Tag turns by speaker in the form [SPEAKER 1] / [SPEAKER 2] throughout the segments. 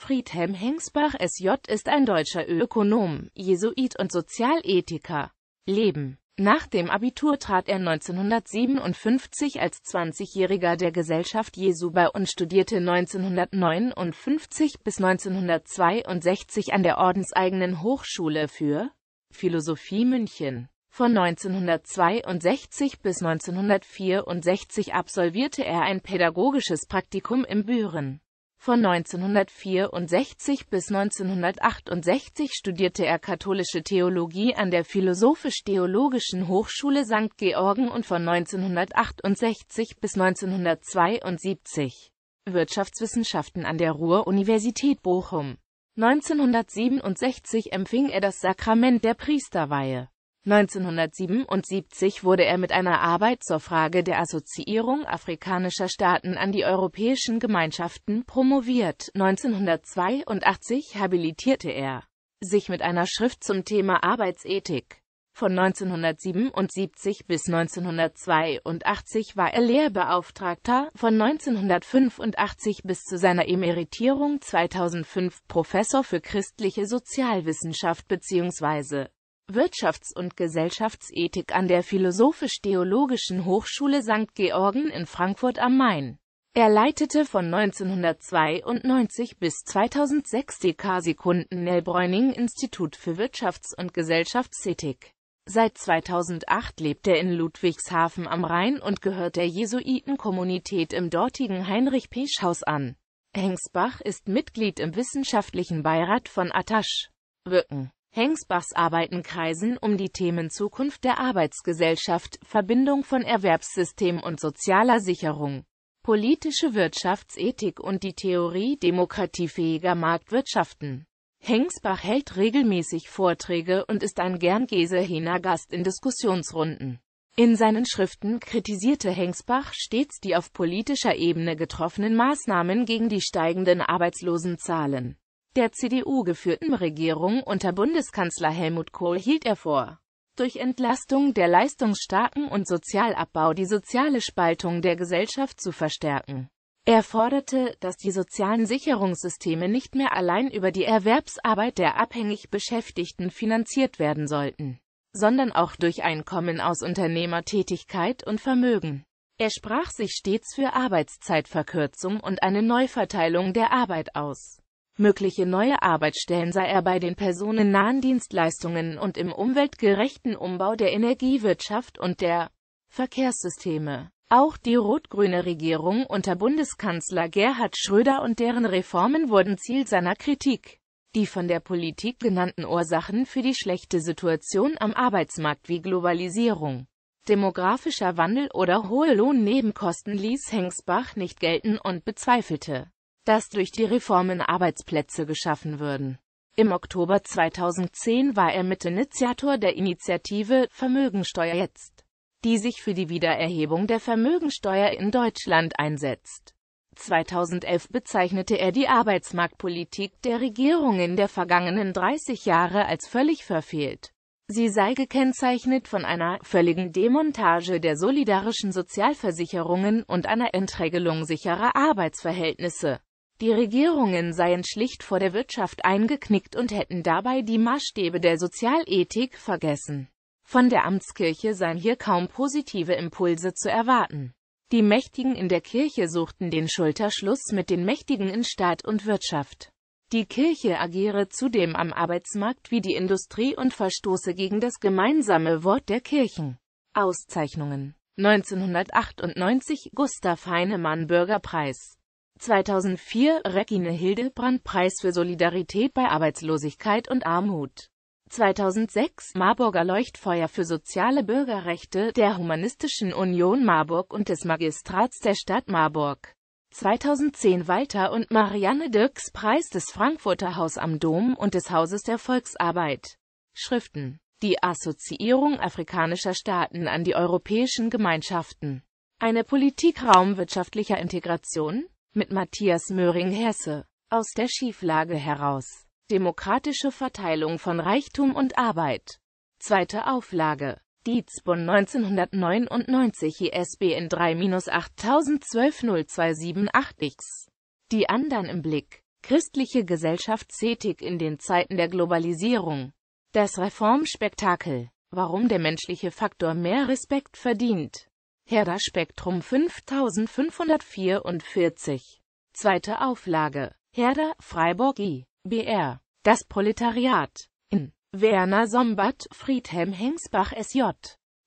[SPEAKER 1] Friedhelm Hengsbach SJ ist ein deutscher Ökonom, Jesuit und Sozialethiker. Leben Nach dem Abitur trat er 1957 als 20-Jähriger der Gesellschaft Jesu bei und studierte 1959 bis 1962 an der ordenseigenen Hochschule für Philosophie München. Von 1962 bis 1964 absolvierte er ein pädagogisches Praktikum in Büren. Von 1964 bis 1968 studierte er katholische Theologie an der Philosophisch-Theologischen Hochschule St. Georgen und von 1968 bis 1972 Wirtschaftswissenschaften an der Ruhr-Universität Bochum. 1967 empfing er das Sakrament der Priesterweihe 1977 wurde er mit einer Arbeit zur Frage der Assoziierung afrikanischer Staaten an die Europäischen Gemeinschaften promoviert. 1982 habilitierte er sich mit einer Schrift zum Thema Arbeitsethik. Von 1977 bis 1982 war er Lehrbeauftragter, von 1985 bis zu seiner Emeritierung 2005 Professor für christliche Sozialwissenschaft bzw. Wirtschafts- und Gesellschaftsethik an der Philosophisch-Theologischen Hochschule St. Georgen in Frankfurt am Main. Er leitete von 1992 bis 2006 die K-Sekunden-Nell-Bräuning-Institut für Wirtschafts- und Gesellschaftsethik. Seit 2008 lebt er in Ludwigshafen am Rhein und gehört der Jesuitenkommunität im dortigen Heinrich-Pesch-Haus an. Hengsbach ist Mitglied im wissenschaftlichen Beirat von Atasch. Wirken Hengsbachs Arbeiten kreisen um die Themen Zukunft der Arbeitsgesellschaft, Verbindung von Erwerbssystem und sozialer Sicherung, politische Wirtschaftsethik und die Theorie demokratiefähiger Marktwirtschaften. Hengsbach hält regelmäßig Vorträge und ist ein gern gesehener Gast in Diskussionsrunden. In seinen Schriften kritisierte Hengsbach stets die auf politischer Ebene getroffenen Maßnahmen gegen die steigenden Arbeitslosenzahlen der CDU-geführten Regierung unter Bundeskanzler Helmut Kohl hielt er vor, durch Entlastung der Leistungsstarken und Sozialabbau die soziale Spaltung der Gesellschaft zu verstärken. Er forderte, dass die sozialen Sicherungssysteme nicht mehr allein über die Erwerbsarbeit der abhängig Beschäftigten finanziert werden sollten, sondern auch durch Einkommen aus Unternehmertätigkeit und Vermögen. Er sprach sich stets für Arbeitszeitverkürzung und eine Neuverteilung der Arbeit aus. Mögliche neue Arbeitsstellen sei er bei den personennahen Dienstleistungen und im umweltgerechten Umbau der Energiewirtschaft und der Verkehrssysteme. Auch die rot-grüne Regierung unter Bundeskanzler Gerhard Schröder und deren Reformen wurden Ziel seiner Kritik. Die von der Politik genannten Ursachen für die schlechte Situation am Arbeitsmarkt wie Globalisierung, demografischer Wandel oder hohe Lohnnebenkosten ließ Hengsbach nicht gelten und bezweifelte dass durch die Reformen Arbeitsplätze geschaffen würden. Im Oktober 2010 war er Mitinitiator der Initiative Vermögensteuer jetzt, die sich für die Wiedererhebung der Vermögensteuer in Deutschland einsetzt. 2011 bezeichnete er die Arbeitsmarktpolitik der Regierungen der vergangenen 30 Jahre als völlig verfehlt. Sie sei gekennzeichnet von einer völligen Demontage der solidarischen Sozialversicherungen und einer Entregelung sicherer Arbeitsverhältnisse. Die Regierungen seien schlicht vor der Wirtschaft eingeknickt und hätten dabei die Maßstäbe der Sozialethik vergessen. Von der Amtskirche seien hier kaum positive Impulse zu erwarten. Die Mächtigen in der Kirche suchten den Schulterschluss mit den Mächtigen in Staat und Wirtschaft. Die Kirche agiere zudem am Arbeitsmarkt wie die Industrie und verstoße gegen das gemeinsame Wort der Kirchen. Auszeichnungen 1998 Gustav Heinemann Bürgerpreis 2004 Regine Hildebrand Preis für Solidarität bei Arbeitslosigkeit und Armut. 2006 Marburger Leuchtfeuer für soziale Bürgerrechte der Humanistischen Union Marburg und des Magistrats der Stadt Marburg. 2010 Walter und Marianne Dirks Preis des Frankfurter Haus am Dom und des Hauses der Volksarbeit. Schriften. Die Assoziierung afrikanischer Staaten an die europäischen Gemeinschaften. Eine Politik raumwirtschaftlicher Integration mit Matthias Möhring-Hesse. Aus der Schieflage heraus. Demokratische Verteilung von Reichtum und Arbeit. Zweite Auflage. Dietz Bonn 1999 ISBN 3-8012 0278 x Die anderen im Blick. Christliche Gesellschaftsethik in den Zeiten der Globalisierung. Das Reformspektakel. Warum der menschliche Faktor mehr Respekt verdient. Herder Spektrum 5544. Zweite Auflage. Herder, Freiburg I. BR. Das Proletariat. In. Werner Sombart, Friedhelm Hengsbach SJ.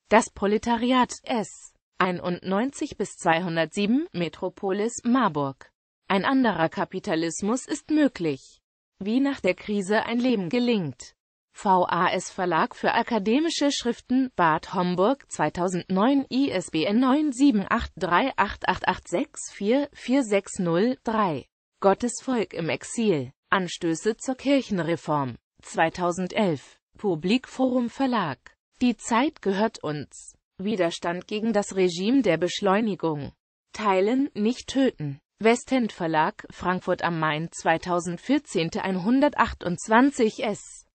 [SPEAKER 1] Das Proletariat S. 91 bis 207, Metropolis, Marburg. Ein anderer Kapitalismus ist möglich. Wie nach der Krise ein Leben gelingt. VAS Verlag für akademische Schriften, Bad Homburg 2009 ISBN 9783888644603. Gottes Volk im Exil. Anstöße zur Kirchenreform. 2011. Publikforum Verlag. Die Zeit gehört uns. Widerstand gegen das Regime der Beschleunigung. Teilen, nicht töten. Westend Verlag, Frankfurt am Main 2014 128 S.